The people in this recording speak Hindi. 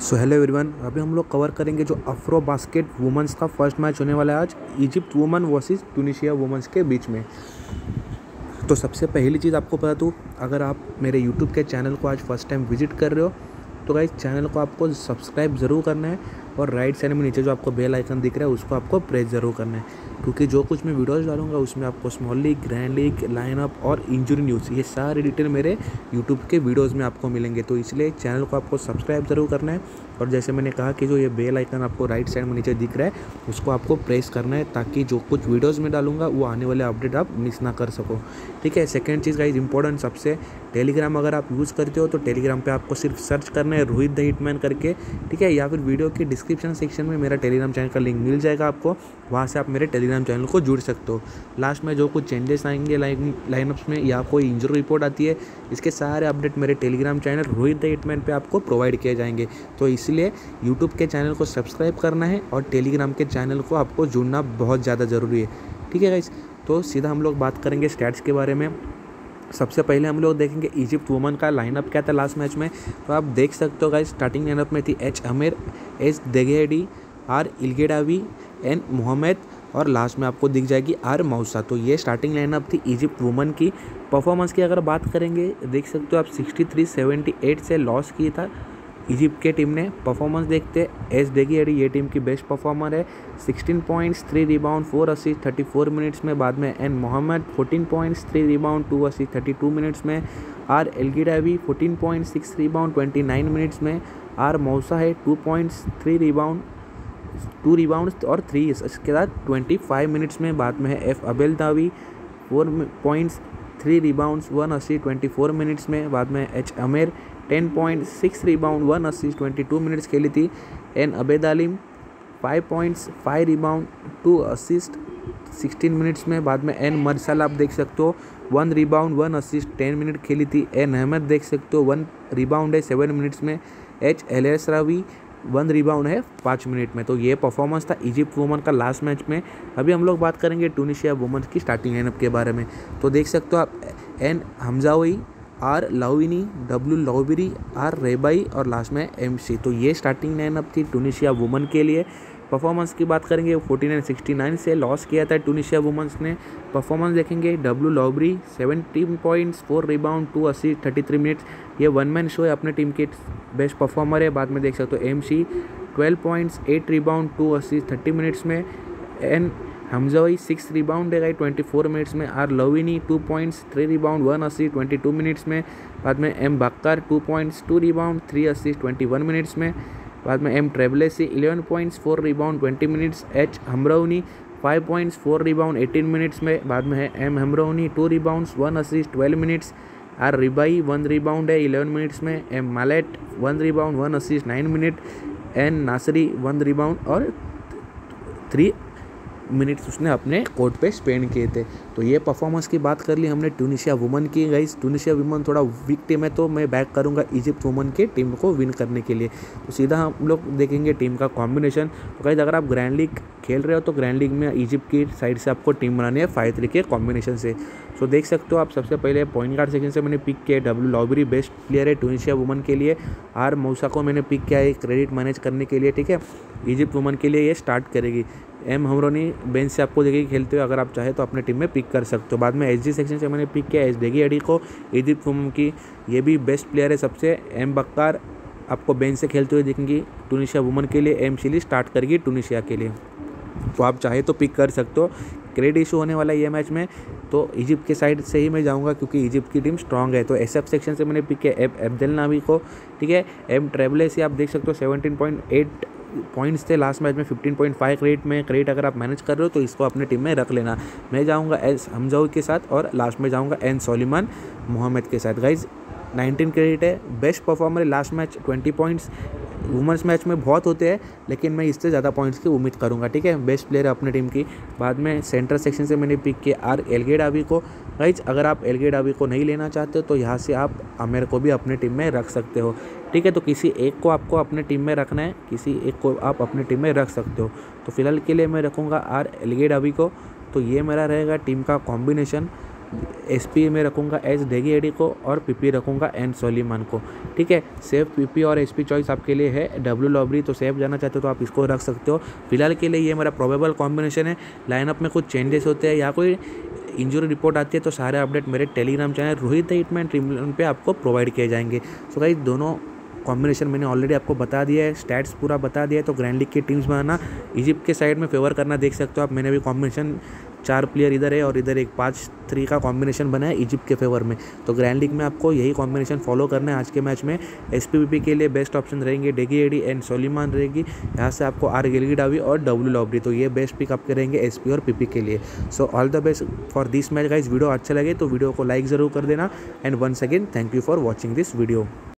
सो हेलो एवरीवन अभी हम लोग कवर करेंगे जो अफ्रो बास्केट वुमेंस का फ़र्स्ट मैच होने वाला है आज Egypt women versus Tunisia women's के बीच में। तो सबसे पहली चीज़ आपको पता दूँ, अगर आप मेरे यूट्यूब के चैनल को आज फ़र्स्ट टाइम विज़िट कर रहे हो तो गाइज़ चैनल को आपको सब्सक्राइब ज़रूर करना है। और राइट साइड में नीचे जो आपको बेल आइकन दिख रहा है, उसको आपको प्रेस ज़रूर करना है। क्योंकि जो कुछ मैं वीडियोस डालूँगा, उसमें आपको small league grand league lineup और इंजरी न्यूज़ ये सारे डिटेल मेरे यूट्यूब के वीडियोज़ में आपको मिलेंगे। तो इसलिए चैनल को आपको सब्सक्राइब ज़रूर करना है। और जैसे मैंने कहा कि जो ये बेल आइकन आपको राइट साइड में नीचे दिख रहा है, उसको आपको प्रेस करना है ताकि जो कुछ वीडियोज़ में डालूँगा, वो आने वाले अपडेट आप मिस ना कर सको। ठीक है सेकेंड चीज़ गाइज़ इंपॉर्टेंट सबसे टेलीग्राम अगर आप यूज़ करते हो तो टेलीग्राम पर आपको सिर्फ़ सर्च करना है, रोहित द हिटमैन करके। ठीक है, या फिर वीडियो की डिस्क्रिप्शन सेक्शन में मेरा टेलीग्राम चैनल का लिंक मिल जाएगा आपको। वहाँ से आप मेरे टेलीग्राम चैनल को जुड़ सकते हो। लास्ट में जो कुछ चेंजेस आएँगे लाइन लाइनअप्स में, या कोई इंजरी रिपोर्ट आती है, इसके सारे अपडेट मेरे Telegram channel Rohit the hitman पे आपको प्रोवाइड किए जाएँगे। तो इसलिए यूट्यूब के चैनल को सब्सक्राइब करना है और टेलीग्राम के चैनल को आपको जुड़ना बहुत ज़्यादा ज़रूरी है। ठीक है गाइस तो सीधा हम लोग बात करेंगे स्टैट्स के बारे में। सबसे पहले हम लोग देखेंगे इजिप्ट वुमन का लाइनअप क्या था लास्ट मैच में। तो आप देख सकते हो गाइस स्टार्टिंग लाइनअप में थी H Amer S Degedy R Elgedawy N Mohammad और लास्ट में आपको दिख जाएगी आर मौसा तो ये स्टार्टिंग लाइनअप थी इजिप्ट वुमन की। परफॉर्मेंस की अगर बात करेंगे, देख सकते हो आप सिक्सटी थ्री सेवेंटी एट से लॉस किया था। इजिप्ट के टीम ने परफॉर्मेंस देखते एस देगी ये टीम की बेस्ट परफॉर्मर है। 16 points three rebound four assist 34 minutes में बाद में N Mohamed 14 points three rebound two assist 32 minutes में आर एलगिडावी 14 पॉइंट सिक्स रिबाउंड 29 मिनट्स में आर मौसा है two points three rebound two rebound और थ्री इसके बाद 25 मिनट्स में बाद में है एफ़ अबेल दावी four points three rebounds one assist twenty four minutes में, बाद में H Amer ten point six rebound one assist twenty two minutes खेली थी। एन अबेद आलिम five points five rebound two assist sixteen minutes में, बाद में एन मरसल आप देख सकते हो one rebound one assist ten minute खेली थी। एन अहमद देख सकते हो वन रिबाउंड है सेवन मिनट्स में। एच एल एस रावी वन रिबाउंड है पाँच मिनट में। तो ये परफॉर्मेंस था इजिप्ट वुमन का लास्ट मैच में। अभी हम लोग बात करेंगे टूनिशिया वुमन की स्टार्टिंग लाइनअप के बारे में। तो देख सकते हो आप एन हमजावई आर लाविनी डब्ल्यू लाउबरी आर रेबाई और लास्ट में एम सी। तो ये स्टार्टिंग लाइनअप थी टूनिशिया वुमन के लिए। परफॉर्मेंस की बात करेंगे फोर्टी नाइन सिक्सटी नाइन से लॉस किया था टूनिशिया वुमेंस ने। परफॉर्मेंस देखेंगे W लॉबरी seventeen points four rebound two assist thirty three minutes ये वन मैन शो है अपने टीम के बेस्ट परफॉर्मर है, बाद में देख सकते हो। M C twelve points eight rebound two assist thirty minutes में। एन हमजाई सिक्स रिबाउंड है ट्वेंटी फोर मिनट्स में R लविनी two points three rebound one assist twenty two minutes में. बाद में M Bakkar two points two rebound three assist twenty one minutes में. बाद में M ट्रेवलेसी eleven points four rebound twenty minutes H हमरौनी five points four rebound eighteen minutes में. बाद में है M हमरौनी two rebounds one assist twelve minutes R रिबाई one rebound है इलेवन मिनट्स में. M मालेट one rebound one assist nine minute N नासरी वन रिबाउंड और थ्री मिनट्स उसने अपने कोर्ट पे स्पेंड किए थे। तो ये परफॉर्मेंस की बात कर ली हमने ट्यूनिशिया वुमन की गई ट्यूनिशिया वुमन थोड़ा वीक टीम है तो मैं बैक करूँगा इजिप्ट वुमन के टीम को विन करने के लिए। तो सीधा हम लोग देखेंगे टीम का कॉम्बिनेशन तो गाइज़ अगर आप ग्रैंड लीग खेल रहे हो तो ग्रैंड लीग में इजिप्ट की साइड से आपको टीम बनानी है फाइव थ्री के कॉम्बिनेशन से। तो देख सकते हो आप, सबसे पहले पॉइंट गार्ड सेक्शन से मैंने पिक किया डब्ल्यू लॉबरी बेस्ट प्लेयर है ट्यूनिशिया वुमन के लिए। आर मौसा को मैंने पिक किया है क्रेडिट मैनेज करने के लिए, ठीक है? इजिप्ट वुमन के लिए ये स्टार्ट करेगी। एम हमरोनी बेंच से आपको देखेगी खेलते हुए अगर आप चाहे तो अपने टीम में पिक कर सकते हो। बाद में एच सेक्शन से मैंने पिक किया। एच देगी एडी को इजिप्ट वुमन की, ये भी बेस्ट प्लेयर है सबसे। एम बक्कार आपको बेंच से खेलते हुए देखेंगी टूनिशिया वुमन के लिए। एम शिली स्टार्ट करेगी टूनिशिया के लिए। तो आप चाहे तो पिक कर सकते हो। क्रेड इशू होने वाला है ये मैच में। तो इजिप्ट के साइड से ही मैं जाऊँगा क्योंकि इजिप्ट की टीम स्ट्रांग है। तो एस एफ़ सेक्शन से मैंने पिक किया एफ़ अब्दुल नावी को। ठीक है, एम ट्रेवले से आप देख सकते हो, सेवनटीन पॉइंट एट पॉइंट्स थे लास्ट मैच में फिफ्टीन पॉइंट फाइव क्रेट में क्रेट अगर आप मैनेज कर रहे हो तो इसको अपने टीम में रख लेना। मैं जाऊँगा एस हमजाऊ के साथ और लास्ट में जाऊँगा एन सोलिमान मोहम्मद के साथ। गाइज़ 19 क्रेडिट है। Best performer last match 20 points women's match में बहुत होते हैं, लेकिन मैं इससे ज़्यादा पॉइंट्स की उम्मीद करूँगा, ठीक है? बेस्ट प्लेयर है अपने टीम की। बाद में सेंटर सेक्शन से मैंने पिक किया आर एलगेड आबी को। गाइज़ अगर आप एलगेड डाबी को नहीं लेना चाहते हो तो यहाँ से आप आमेर को भी अपने टीम में रख सकते हो, ठीक है? तो किसी एक को आपको अपने टीम में रखना है, किसी एक को आप अपने टीम में रख सकते हो। तो फ़िलहाल के लिए मैं रखूँगा आर एलगेड आबी को। तो ये मेरा रहेगा टीम का कॉम्बिनेशन एस पी में रखूँगा एस डेगी एडी को और पी पी रखूँगा एन सोलीमान को। ठीक है? सेफ़ पी पी और एस पी चॉइस आपके लिए है डब्ल्यू लॉबरी तो सेफ़ जाना चाहते हो तो आप इसको रख सकते हो। फ़िलहाल के लिए ये मेरा प्रोबेबल कॉम्बिनेशन है। लाइनअप में कुछ चेंजेस होते हैं, या कोई इंजरी रिपोर्ट आती है तो सारे अपडेट मेरे Telegram channel Rohit hitman tribune पे आपको प्रोवाइड किए जाएँगे। सो गाइस दोनों कॉम्बिनेशन मैंने ऑलरेडी आपको बता दिया है स्टैट्स पूरा बता दिया है तो ग्रैंड लीग की टीम्स बनाना इजिप्ट के साइड में फेवर करना देख सकते हो आप। मैंने भी कॉम्बिनेशन चार प्लेयर इधर है और इधर एक पाँच थ्री का कॉम्बिनेशन बना है इजिप्ट के फेवर में। तो ग्रैंड लीग में आपको यही कॉम्बिनेशन फॉलो करना है आज के मैच में। एस के लिए बेस्ट ऑप्शन रहेंगे डेगी एडी एंड सोलीमान रहेगी। यहाँ से आपको आर गिलगी डावी और डब्ल्यू लॉबरी तो ये बेस्ट पिक आपके रहेंगे एस और पी के लिए। So all the best for this match guys video अच्छा लगे तो वीडियो को लाइक ज़रूर कर देना। And once again thank you for watching this video